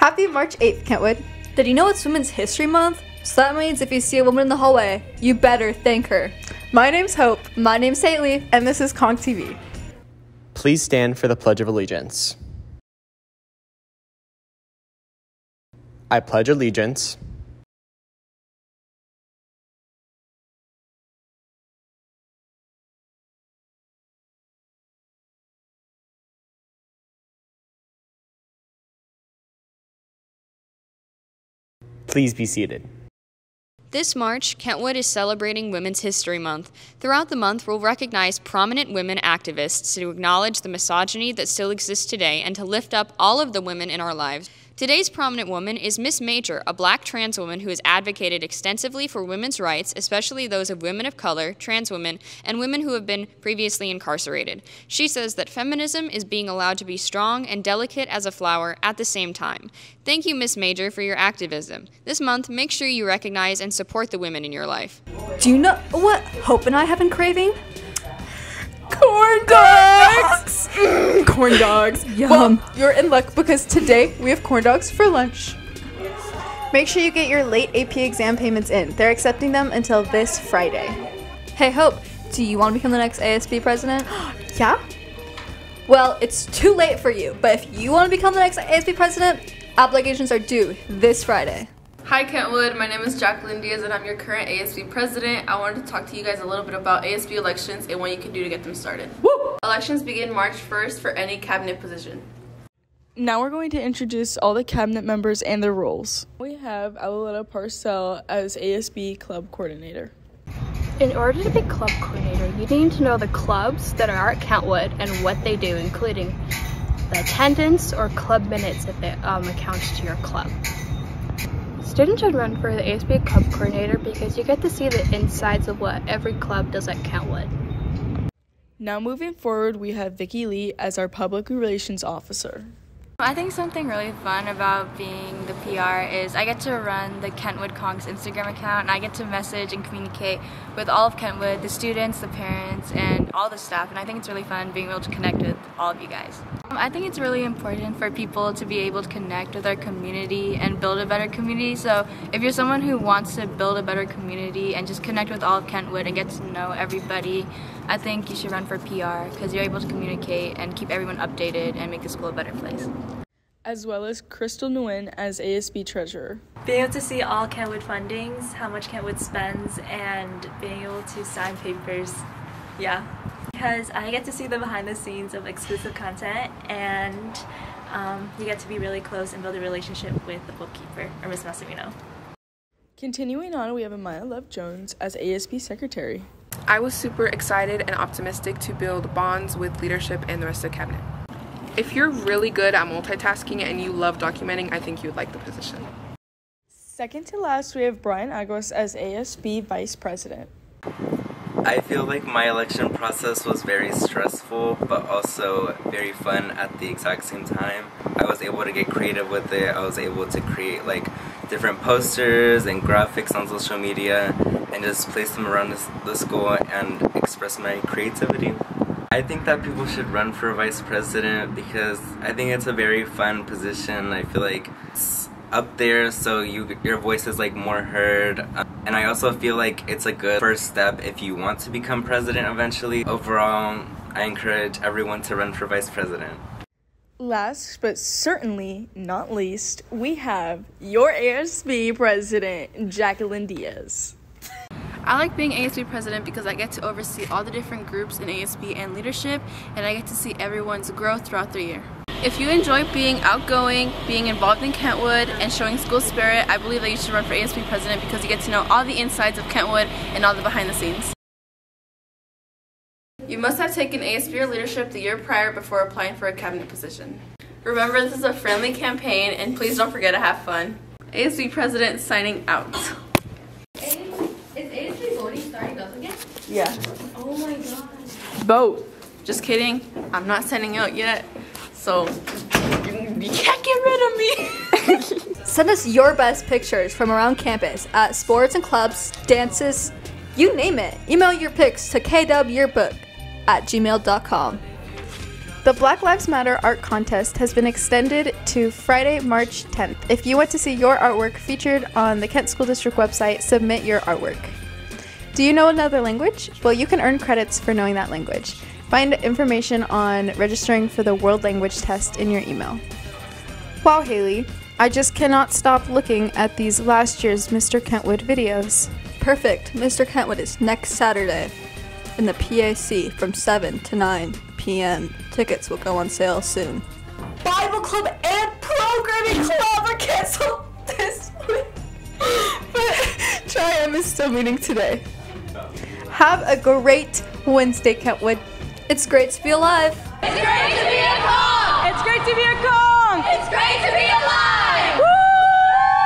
Happy March 8th, Kentwood. Did you know it's Women's History Month? So that means if you see a woman in the hallway, you better thank her. My name's Hope, My name's Haley. and this is Conk TV. Please stand for the Pledge of Allegiance. I pledge allegiance Please be seated. This March, Kentwood is celebrating Women's History Month. Throughout the month, we'll recognize prominent women activists to acknowledge the misogyny that still exists today and to lift up all of the women in our lives. Today's prominent woman is Miss Major, a black trans woman who has advocated extensively for women's rights, especially those of women of color, trans women, and women who have been previously incarcerated. She says that feminism is being allowed to be strong and delicate as a flower at the same time. Thank you, Miss Major, for your activism. This month, make sure you recognize and support the women in your life. Do you know what Hope and I have been craving? Corn dogs! Mm, corn dogs. Yum. Well, you're in luck because today we have corn dogs for lunch. Make sure you get your late AP exam payments in. They're accepting them until this Friday. Hey, Hope, do you want to become the next ASB president? Yeah? Well, it's too late for you, but if you want to become the next ASB president, applications are due this Friday. Hi Kentwood, my name is Jacqueline Diaz and I'm your current ASB president. I wanted to talk to you guys a little bit about ASB elections and what you can do to get them started. Elections begin March 1st for any cabinet position. Now we're going to introduce all the cabinet members and their roles. We have Aliletta Parcell as ASB club coordinator. In order to be club coordinator, you need to know the clubs that are at Kentwood and what they do, including the attendance or club minutes if it um, accounts to your club. Students should run for the ASB club coordinator because you get to see the insides of what every club does at Kentwood. Now moving forward, we have Vicki Lee as our public relations officer. I think something really fun about being the PR is I get to run the Kentwood Conks Instagram account and I get to message and communicate with all of Kentwood, the students, the parents, and all the staff. And I think it's really fun being able to connect with all of you guys. Um, I think it's really important for people to be able to connect with our community and build a better community. So if you're someone who wants to build a better community and just connect with all of Kentwood and get to know everybody, I think you should run for PR because you're able to communicate and keep everyone updated and make the school a better place. As well as Crystal Nguyen as ASB treasurer. being able to see all Kentwood fundings, how much Kentwood spends, and being able to sign papers. Yeah. Because I get to see the behind the scenes of exclusive content, and um, you get to be really close and build a relationship with the bookkeeper, or Miss Massimino. Continuing on, we have Amaya Love Jones as ASB secretary. I was super excited and optimistic to build bonds with leadership and the rest of the cabinet. If you're really good at multitasking and you love documenting, I think you would like the position. Second to last, we have Brian Aguas as ASB vice president. I feel like my election process was very stressful, but also very fun at the exact same time. I was able to get creative with it. I was able to create like different posters and graphics on social media and just place them around the, school and express my creativity. I think that people should run for vice president because I think it's a very fun position. I feel like it's up there so you your voice is like more heard um, and I also feel like it's a good first step if you want to become president eventually. Overall, I encourage everyone to run for vice president. Last but certainly not least, we have your ASB president, Jacqueline Diaz. I like being ASB president because I get to oversee all the different groups in ASB and leadership, and I get to see everyone's growth throughout the year. If you enjoy being outgoing, being involved in Kentwood, and showing school spirit, I believe that you should run for ASB president because you get to know all the insides of Kentwood and all the behind the scenes. You must have taken ASB or leadership the year prior before applying for a cabinet position. Remember, this is a friendly campaign, and please don't forget to have fun. ASB president signing out. Is ASB voting starting up again? Yeah. Oh my god. Vote. Just kidding. I'm not sending out yet. So, you can't get rid of me. Send us your best pictures from around campus at sports and clubs, dances, you name it. Email your pics to kwyearbook at gmail.com. The Black Lives Matter art contest has been extended to Friday, March 10th. If you want to see your artwork featured on the Kent School District website, submit your artwork. Do you know another language? Well, you can earn credits for knowing that language. Find information on registering for the World Language Test in your email. Wow, Haley, I just cannot stop looking at these last year's Mr. Kentwood videos. Perfect. Mr. Kentwood is next Saturday in the PAC from 7 to 9 p.m. Tickets will go on sale soon. Bible club and programming club are canceled this week. but Triumph is still meeting today. Have a great Wednesday, Kentwood. It's great to be alive. It's great to be a Conk! It's great to be a Conk! It's great to be alive!